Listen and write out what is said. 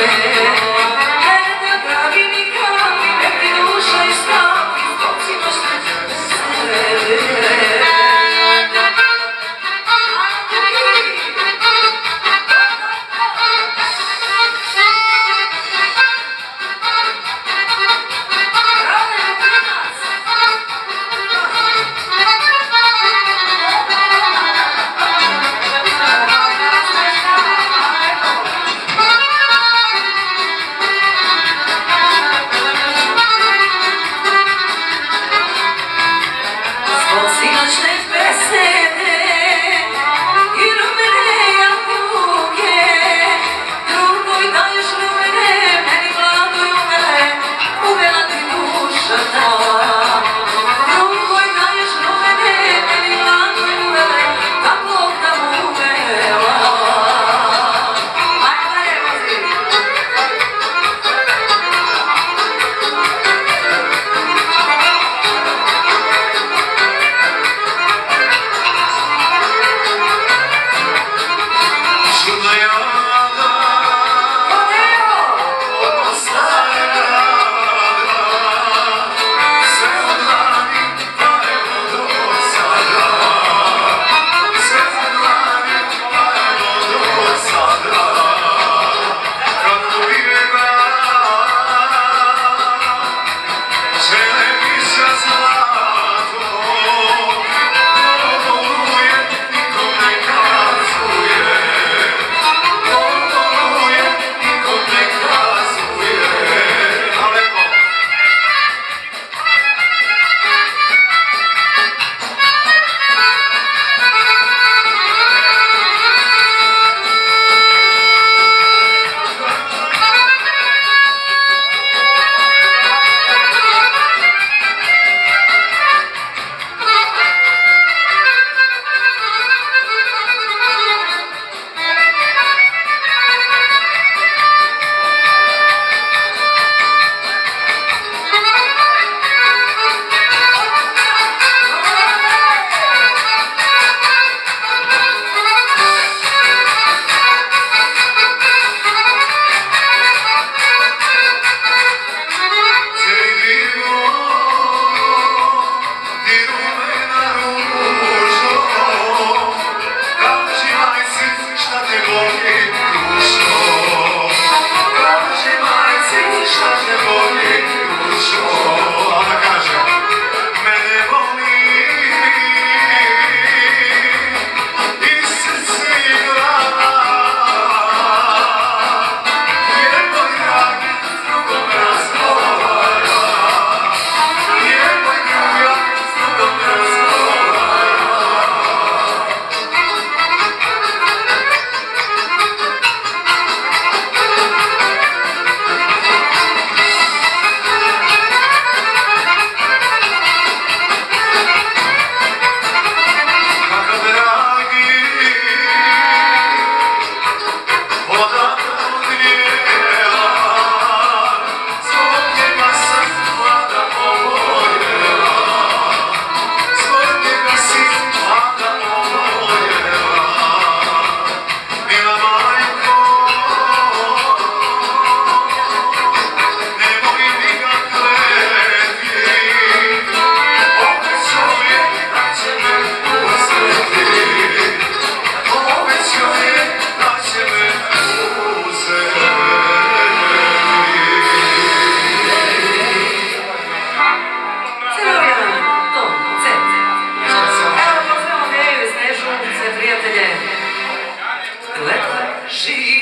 रे see